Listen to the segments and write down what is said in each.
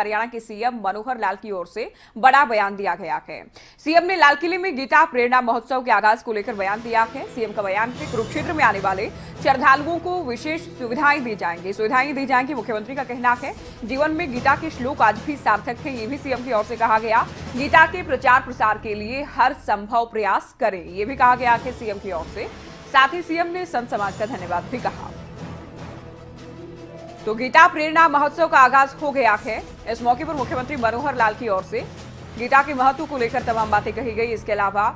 हरियाणा के सीएम मनोहर लाल की ओर से बड़ा बयान दिया गया है। सीएम ने लाल किले में गीता प्रेरणा महोत्सव के आगाज़ को लेकर बयान दिया है। सीएम का बयान है, कुरुक्षेत्र में आने वाले श्रद्धालुओं को विशेष सुविधाएँ दी जाएँगी। सुविधाएँ दी जाएँगी, मुख्यमंत्री का कहना है, जीवन में गीता के श्लोक आज भी सार्थक है, ये भी सीएम की ओर से कहा गया। गीता के प्रचार प्रसार के लिए हर संभव प्रयास करें, ये भी कहा गया है सीएम की ओर से। साथ ही सीएम ने संत समाज का धन्यवाद भी कहा। तो गीता प्रेरणा महोत्सव का आगाज़ हो गया है। इस मौके पर मुख्यमंत्री मनोहर लाल की ओर से गीता के महत्व को लेकर तमाम बातें कही गई। इसके अलावा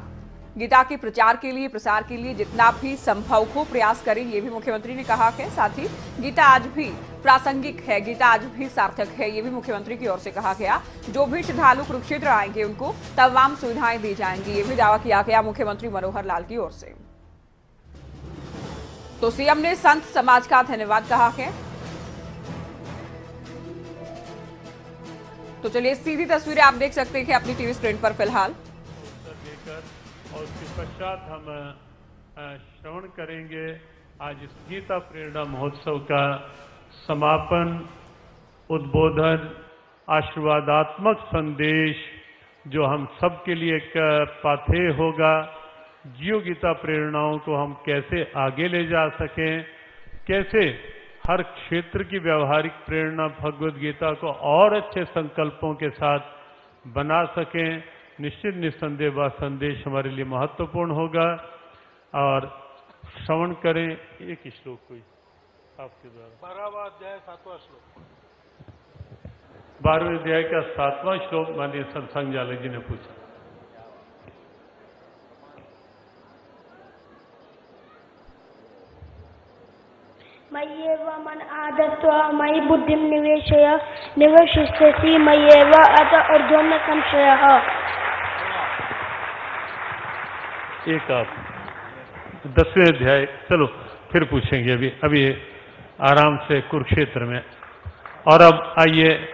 गीता के प्रचार के लिए, प्रसार के लिए जितना भी संभव हो प्रयास करें, ये भी मुख्यमंत्री ने कहा है। साथ ही गीता आज भी प्रासंगिक है, गीता आज भी सार्थक है, ये भी मुख्यमंत्री की ओर से कहा गया। जो भी श्रद्धालु कुरुक्षेत्र आएँगे, उनको तमाम सुविधाएँ दी जाएँगी, ये भी दावा किया गया मुख्यमंत्री मनोहर लाल की ओर से। तो सीएम ने संत समाज का धन्यवाद कहा है। तो चलिए, सीधी तस्वीरें आप देख सकते हैं अपनी टीवी स्क्रीन पर फ़िलहाल। और उसके पश्चात हम श्रवण करेंगे आज इस गीता प्रेरणा महोत्सव का समापन, उद्बोधन, आशीर्वादात्मक संदेश जो हम सबके लिए एक पाथेय होगा। जियो गीता प्रेरणाओं को हम कैसे आगे ले जा सकें, कैसे हर क्षेत्र की व्यवहारिक प्रेरणा भगवत गीता को और अच्छे संकल्पों के साथ बना सकें। निश्चित निस्संदेह वह संदेश हमारे लिए महत्वपूर्ण होगा। और श्रवण करें एक श्लोक कोई आपके द्वारा। बारहवा अध्याय सातवां श्लोक। बारहवें अध्याय का सातवां श्लोक माननीय सत्संग जाले जी ने पूछा। मन आदत्वा मयि बुद्धिं निवेशय, निवशिष्यसि मय्येव अत ऊर्ध्वं न संशयः एक आप, दसवें अध्याय, चलो, फिर पूछेंगे अभी अभी आराम से कुरुक्षेत्र में। और अब आइए,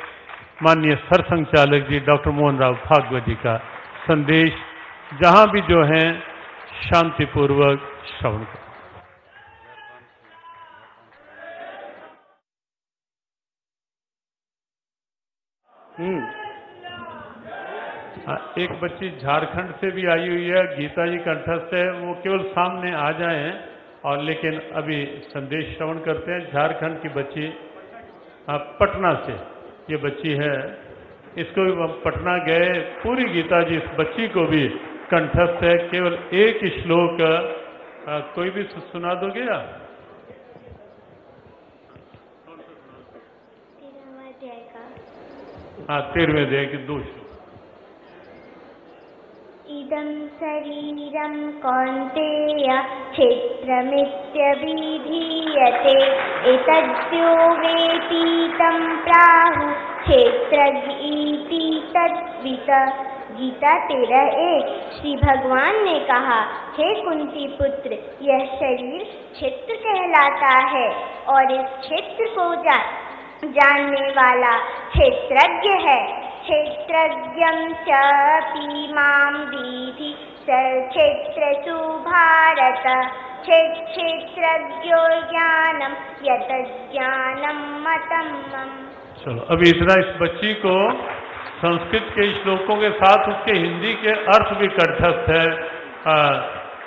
माननीय सरसंघ चालक जी, डॉक्टर मोहन राव भागवत जी का संदेश, जहाँ भी जो है, शांतिपूर्वक श्रवण करें। एक बच्ची झारखंड से भी आई हुई है गीता जी कंठस्थ है वो केवल सामने आ जाए और लेकिन अभी संदेश श्रवण करते हैं। झारखंड की बच्ची हाँ, पटना से ये बच्ची है। इसको भी पटना गए पूरी गीता जी इस बच्ची को भी कंठस्थ है। केवल एक श्लोक कोई भी सुना दोगे आप? तेरहवें के दो श्लोक इदं शरीरं कौन्तेय क्षेत्रमित्यभिधीयते एतद्यो प्राहु तद्वित गीता तेरह एक श्री भगवान ने कहा हे कुंती पुत्र यह शरीर क्षेत्र कहलाता है और इस क्षेत्र को जा, जानने वाला क्षेत्रज्ञ है। क्षेत्रज्ञं विधि स क्षेत्रसु भारत क्षे- क्षेत्रज्ञो ज्ञानं यत ज्ञानं मतं मम चलो अभी इतना इस बच्ची को संस्कृत के श्लोकों के साथ उसके हिंदी के अर्थ भी कंठस्थ है। आ,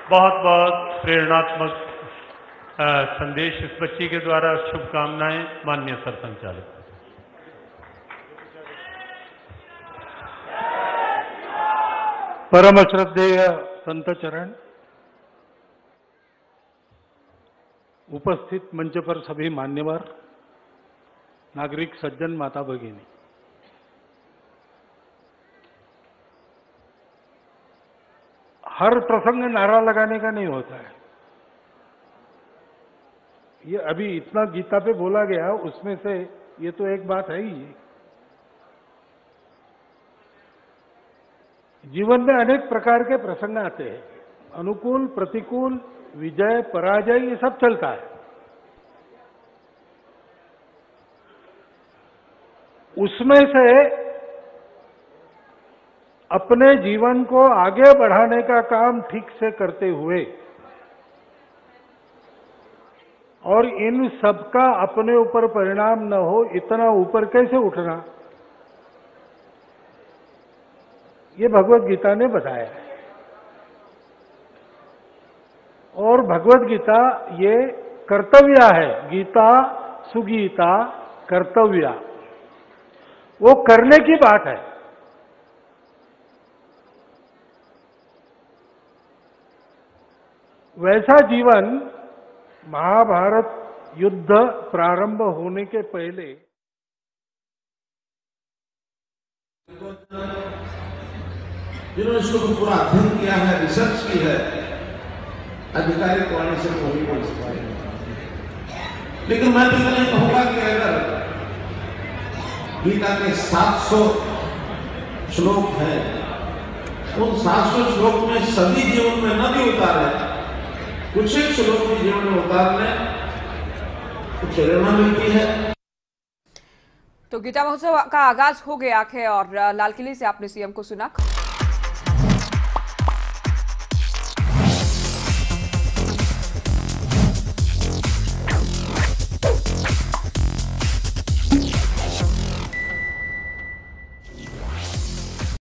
बहुत बहुत प्रेरणात्मक संदेश इस बच्ची के द्वारा शुभकामनाएँ मान्य सरसंचालक परम श्रद्धेय संत चरण, उपस्थित मंच पर सभी मान्यवर, नागरिक सज्जन माता भगिनी। हर प्रसंग नारा लगाने का नहीं होता है। ये अभी इतना गीता पे बोला गया, उसमें से ये तो एक बात है ही। जीवन में अनेक प्रकार के प्रसंग आते हैं। अनुकूल, प्रतिकूल, विजय, पराजय, ये सब चलता है। उसमें से अपने जीवन को आगे बढ़ाने का काम ठीक से करते हुए और इन सब का अपने ऊपर परिणाम न हो, इतना ऊपर कैसे उठना? ये भगवत गीता ने बताया है। और भगवत गीता ये कर्तव्य है। गीता, सुगीता, कर्तव्य। वो करने की बात है। वैसा जीवन महाभारत युद्ध प्रारंभ होने के पहले जिन्होंने इसको पूरा अध्ययन किया है रिसर्च की है। आधिकारिक वाणी से वही बोल सकते हैं लेकिन मैं तो इतना कहूँगा कि अगर गीता के 700 श्लोक हैं, उन 700 श्लोक में सभी जीवन में न भी उतारे। कुछ एक श्लोक भी जीवन में उतार लें तो प्रेरणा मिलती है। तो गीता महोत्सव का आगाज़ हो गया है और लाल किले से आपने सीएम को सुना।